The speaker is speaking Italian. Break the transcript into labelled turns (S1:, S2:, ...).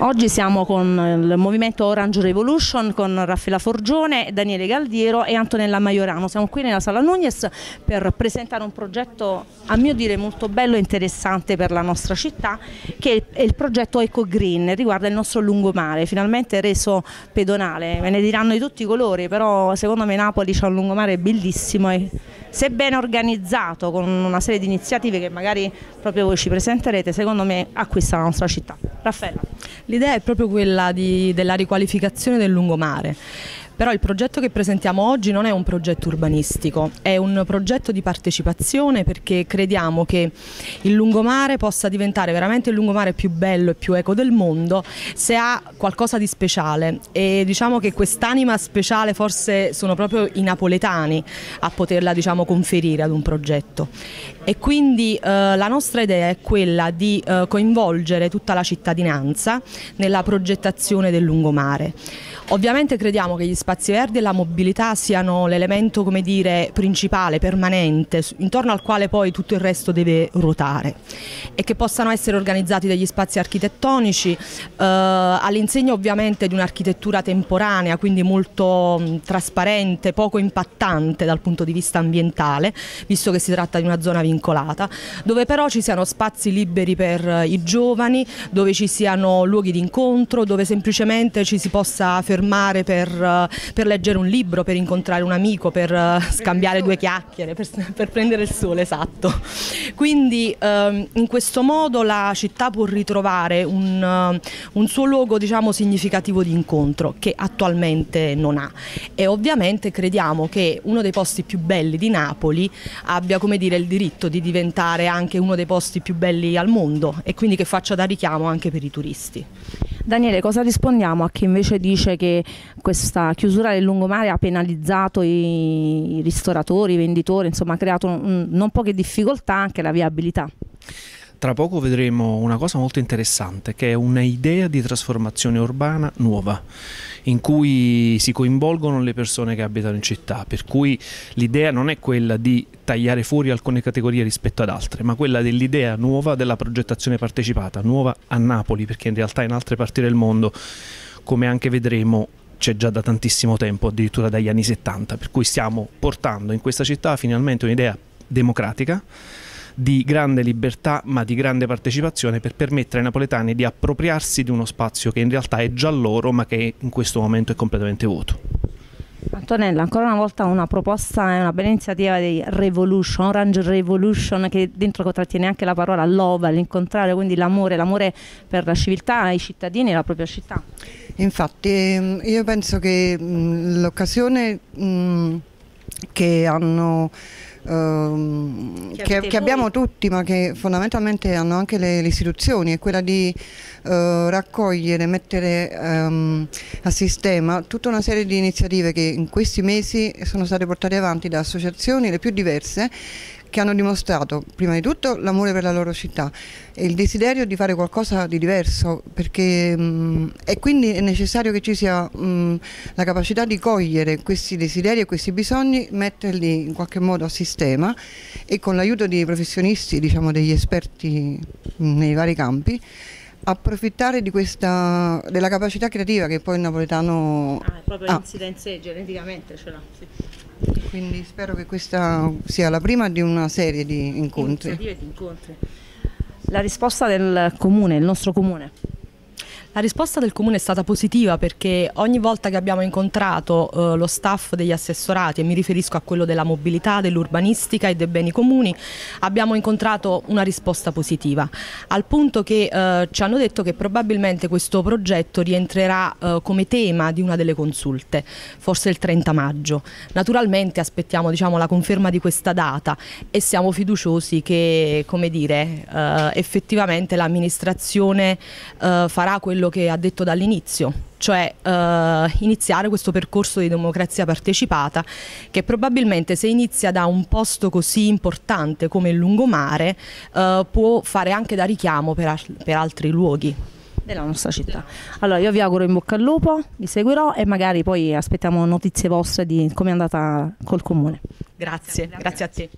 S1: Oggi siamo con il movimento Orange Revolution con Raffaella Forgione, Daniele Galdiero e Antonella Maiorano. Siamo qui nella Sala Nunez per presentare un progetto a mio dire molto bello e interessante per la nostra città che è il progetto Eco Green, riguarda il nostro lungomare, finalmente reso pedonale. Me ne diranno di tutti i colori, però secondo me Napoli c'è un lungomare bellissimo e se ben organizzato con una serie di iniziative che magari proprio voi ci presenterete, secondo me acquista la nostra città. Raffaella.
S2: L'idea è proprio quella di, della riqualificazione del lungomare. Però il progetto che presentiamo oggi non è un progetto urbanistico, è un progetto di partecipazione perché crediamo che il lungomare possa diventare veramente il lungomare più bello e più eco del mondo se ha qualcosa di speciale e diciamo che quest'anima speciale forse sono proprio i napoletani a poterla diciamo, conferire ad un progetto e quindi eh, la nostra idea è quella di eh, coinvolgere tutta la cittadinanza nella progettazione del lungomare. Ovviamente crediamo che gli spazi verdi e la mobilità siano l'elemento come dire, principale, permanente, intorno al quale poi tutto il resto deve ruotare e che possano essere organizzati degli spazi architettonici eh, all'insegna ovviamente di un'architettura temporanea, quindi molto mh, trasparente, poco impattante dal punto di vista ambientale, visto che si tratta di una zona vincolata, dove però ci siano spazi liberi per i giovani, dove ci siano luoghi di incontro, dove semplicemente ci si possa fermare fermare per, eh, per, leggere un libro, per incontrare un amico, per uh, scambiare due chiacchiere, per, per, prendere il sole, esatto. Quindi um, in questo modo la città può ritrovare un, uh, un suo luogo diciamo, significativo di incontro che attualmente non ha e ovviamente crediamo che uno dei posti più belli di Napoli abbia come dire, il diritto di diventare anche uno dei posti più belli al mondo e quindi che faccia da richiamo anche per i turisti.
S1: Daniele, cosa rispondiamo a chi invece dice che questa chiusura del lungomare ha penalizzato i ristoratori, i venditori, insomma ha creato non poche difficoltà anche la viabilità?
S3: Tra poco vedremo una cosa molto interessante che è un'idea di trasformazione urbana nuova in cui si coinvolgono le persone che abitano in città, per cui l'idea non è quella di tagliare fuori alcune categorie rispetto ad altre, ma quella dell'idea nuova della progettazione partecipata, nuova a Napoli, perché in realtà in altre parti del mondo, come anche vedremo, c'è già da tantissimo tempo, addirittura dagli anni 70, per cui stiamo portando in questa città finalmente un'idea democratica di grande libertà ma di grande partecipazione per permettere ai napoletani di appropriarsi di uno spazio che in realtà è già loro ma che in questo momento è completamente vuoto.
S1: Antonella, ancora una volta una proposta e una bella iniziativa di Revolution, Orange Revolution, che dentro trattiene anche la parola love, l'incontrare, quindi l'amore, l'amore per la civiltà, i cittadini e la propria città.
S4: Infatti ehm, io penso che l'occasione che hanno ehm, che, che, abbiamo tutti ma che fondamentalmente hanno anche le, le istituzioni è quella di eh, raccogliere, mettere ehm, a sistema tutta una serie di iniziative che in questi mesi sono state portate avanti da associazioni le più diverse che hanno dimostrato prima di tutto l'amore per la loro città e il desiderio di fare qualcosa di diverso perché, mh, e quindi è necessario che ci sia mh, la capacità di cogliere questi desideri e questi bisogni, metterli in qualche modo a sistema e con l'aiuto di professionisti, diciamo degli esperti nei vari campi approfittare di questa, della capacità creativa che poi il napoletano
S1: ah, è proprio ha. l'incidenza geneticamente ce l'ha sì.
S4: Quindi spero che questa sia la prima di una serie di incontri.
S1: di incontri. La risposta del comune, il nostro comune.
S2: La risposta del comune è stata positiva perché ogni volta che abbiamo incontrato eh, lo staff degli assessorati, e mi riferisco a quello della mobilità, dell'urbanistica e dei beni comuni, abbiamo incontrato una risposta positiva, al punto che eh, ci hanno detto che probabilmente questo progetto rientrerà eh, come tema di una delle consulte, forse il 30 maggio. Naturalmente aspettiamo diciamo, la conferma di questa data e siamo fiduciosi che come dire, eh, effettivamente l'amministrazione eh, farà quello quello che ha detto dall'inizio, cioè eh, iniziare questo percorso di democrazia partecipata che probabilmente se inizia da un posto così importante come il lungomare eh, può fare anche da richiamo per, per altri luoghi
S1: della nostra città. Allora io vi auguro in bocca al lupo, vi seguirò e magari poi aspettiamo notizie vostre di come è andata col comune.
S2: Grazie, grazie, grazie a te.